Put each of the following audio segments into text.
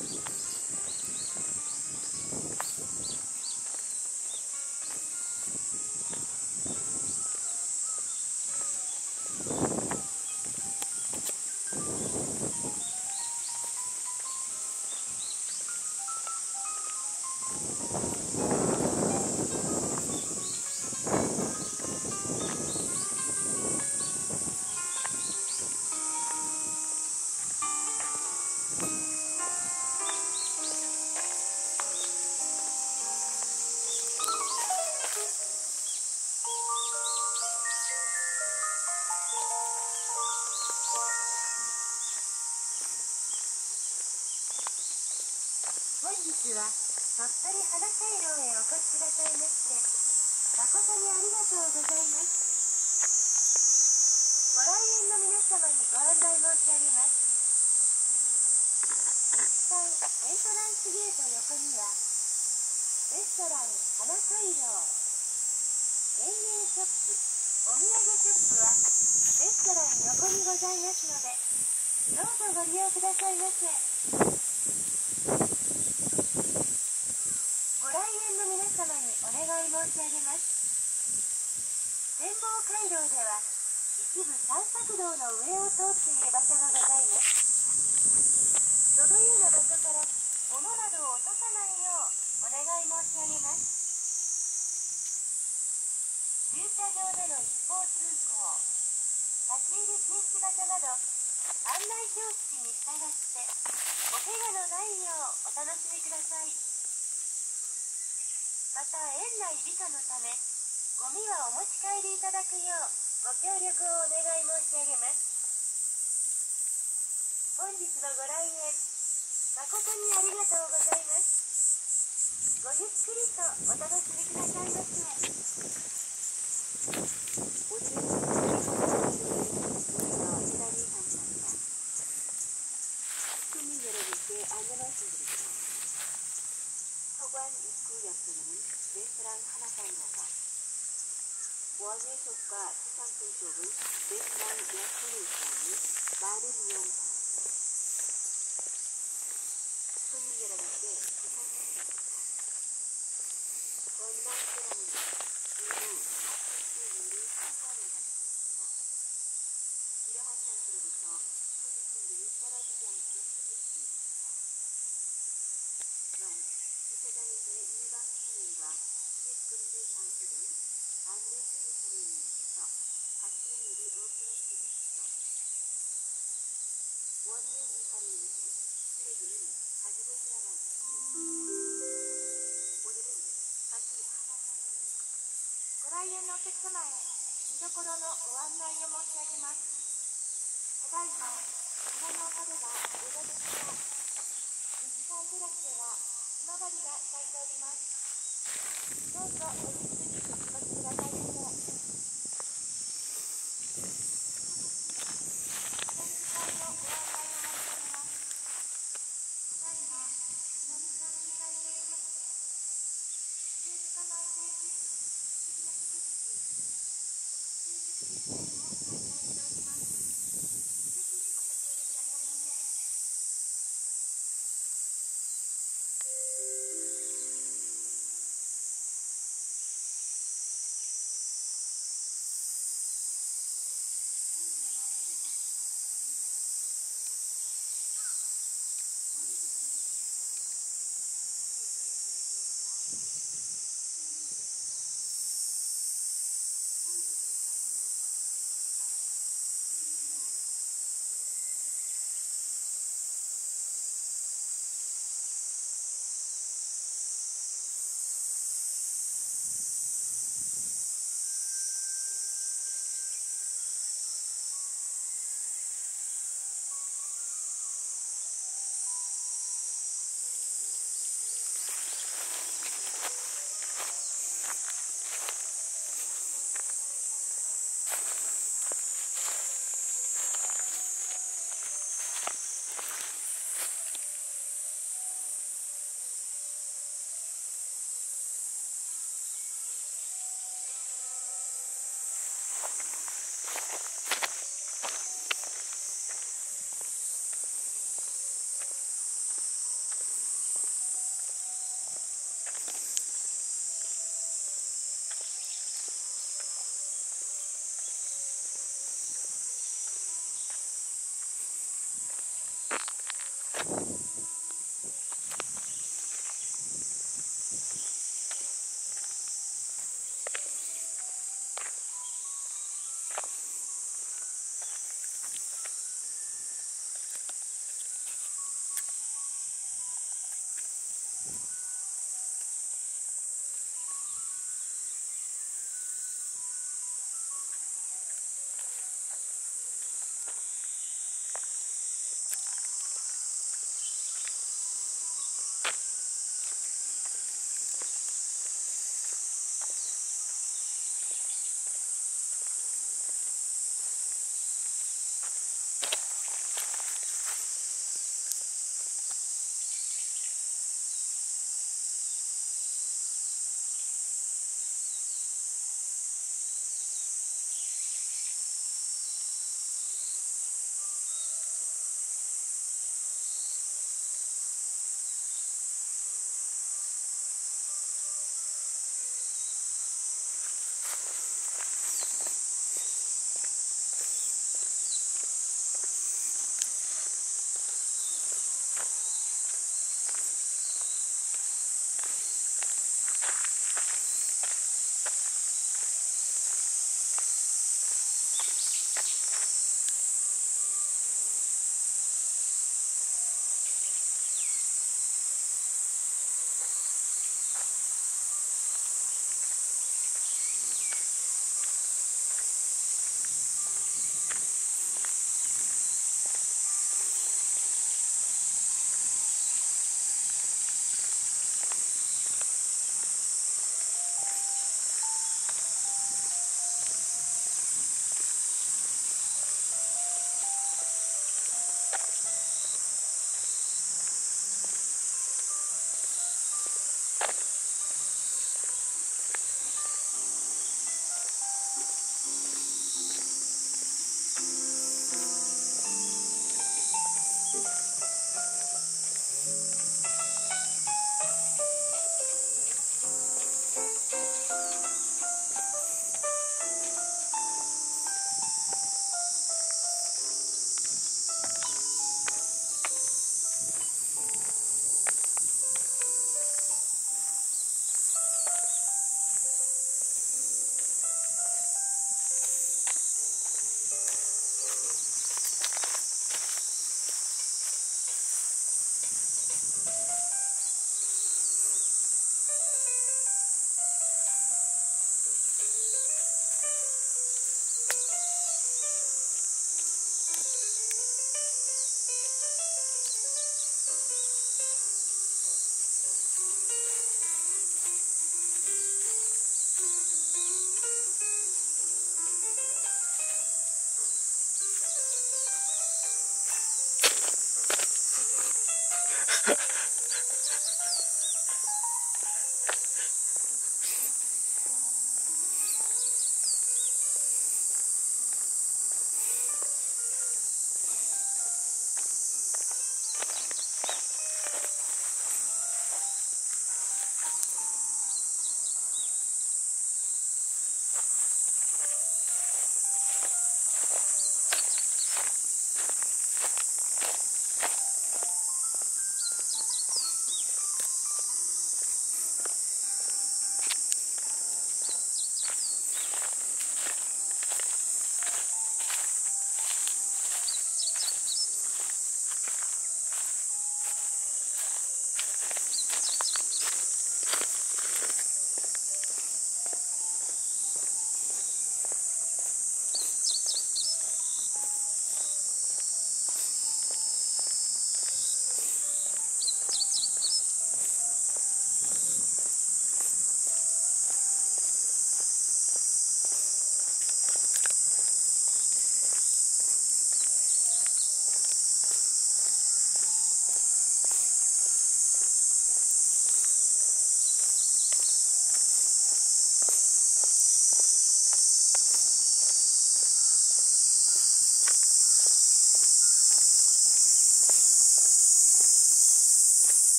すいません。日は鳥取花回廊へお越しくださいまして誠にありがとうございますご来園の皆様にご案内申し上げます1階エントランスゲート横にはレストラン花回廊園芸ショップお土産ショップはレストラン横にございますのでどうぞご利用くださいませ。様にお願い申し上げます展望回廊では一部散策道の上を通っている場所がございますそのような場所から物などを落とさないようお願い申し上げます駐車場での一方通行立ち入り禁止場所など案内標識に従ってお怪我のないようお楽しみください。また園内美化のためゴミはお持ち帰りいただくようご協力をお願い申し上げます本日のご来園誠にありがとうございますごゆっくりとお楽しみくださいませ。 원예 쪽과 수산품 쪽은 레스토랑 에어컨이 있다니 말을 이용하라. 손님 여러분께 부탁드립니다. 원망스라는 일부 요리 상관을 갖추었습니다. 이러한 상태로부터 소지품들이 떨어지지 수 있습니다. 또한 주차장에서의 일반 행인과 출입금지 장치 등 お客様へ見どころのご案内を申し上げますただいま花の角が江戸ですが2階テラスではひまわりが咲いておりますどうぞおゆっくりお過ごしください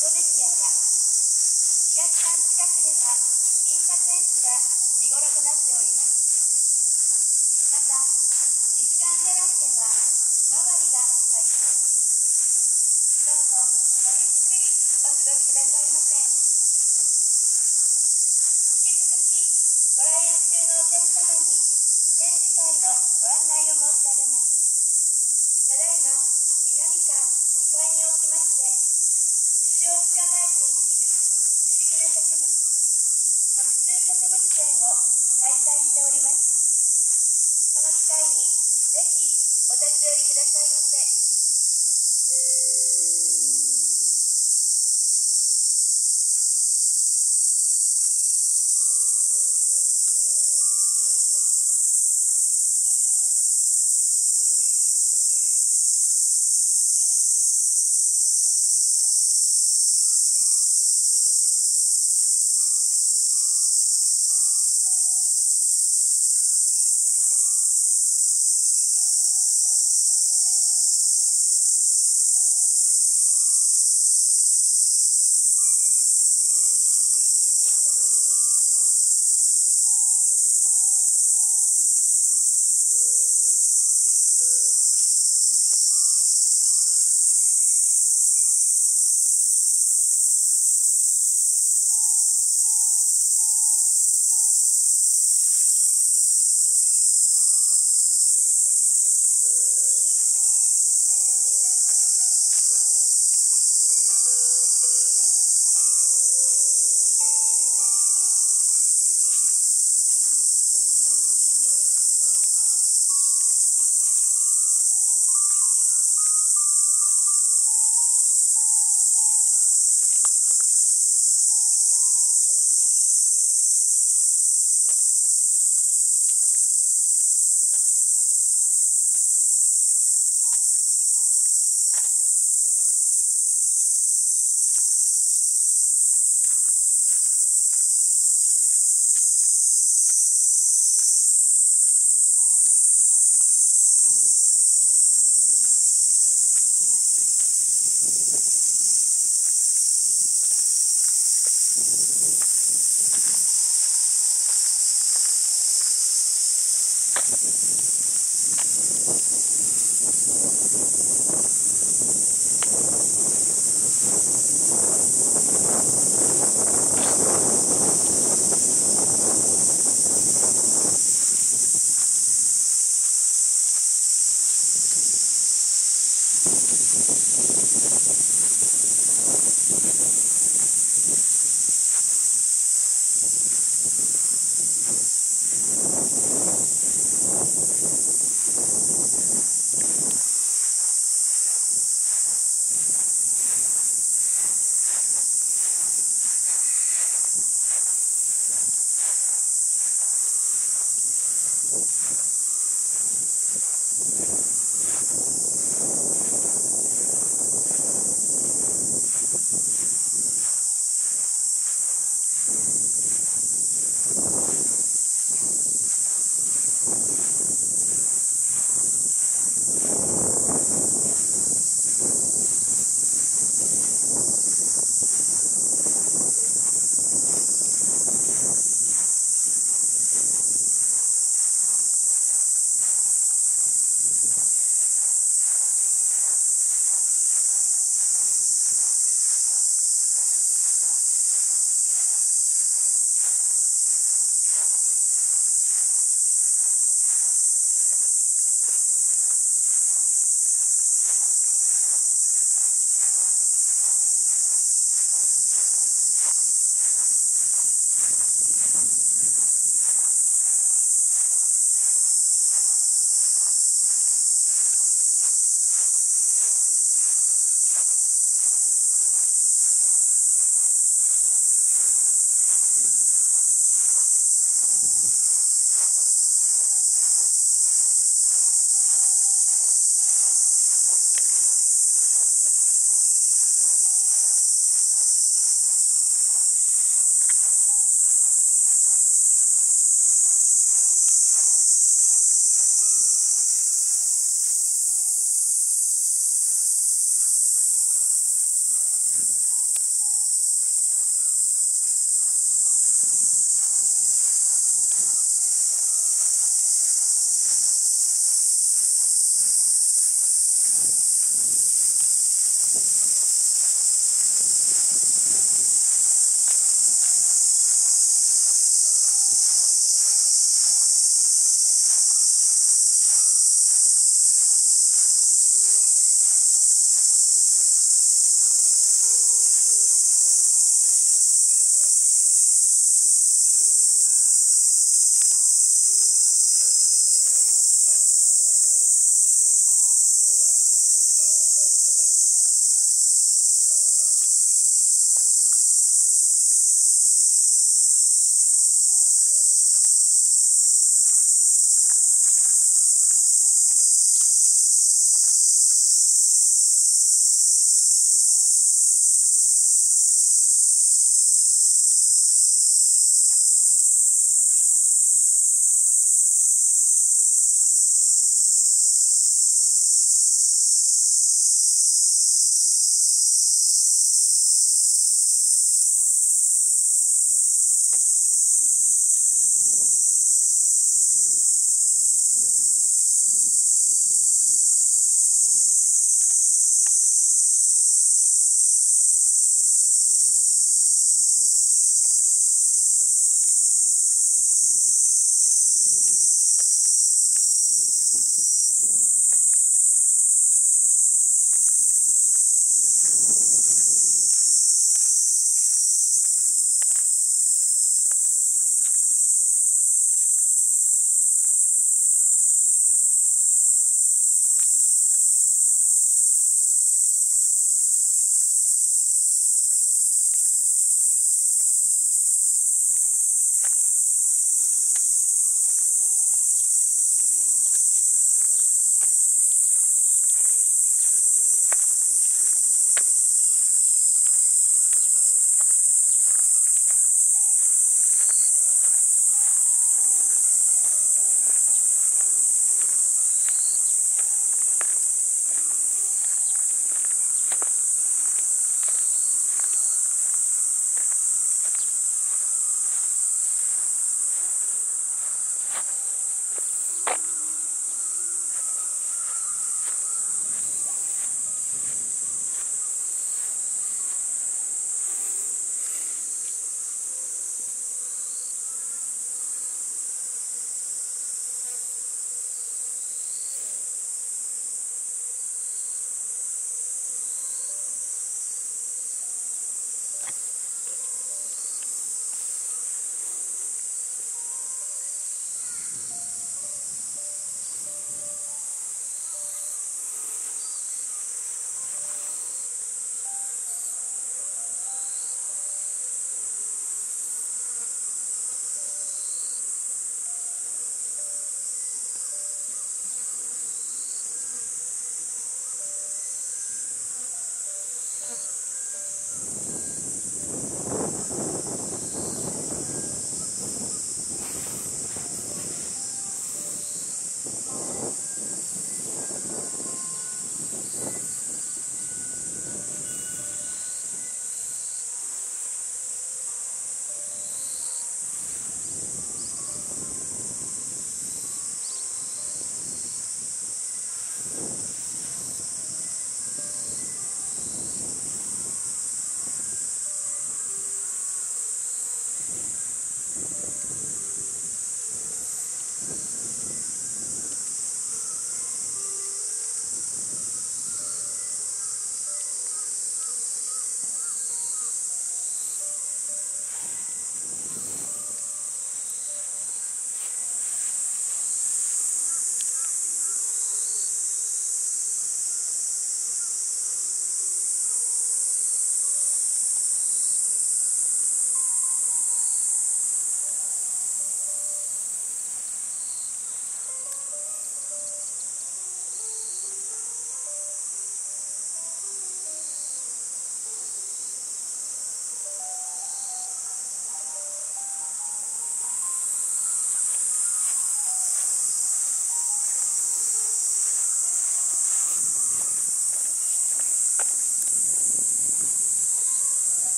ドベキアが東館近くではインパセンスが見頃となっておりますまた西館テラスではひまわりが咲いていますどうぞ。ごゆっくりお過ごしくださいませ引き続きご来園中のお客様に展示会のご案内を申し上げますただいま南館2階におきまして虫を捕まえて生きる不思議な植物特注植物展を開催しております。この機会にぜひお立ち寄りください。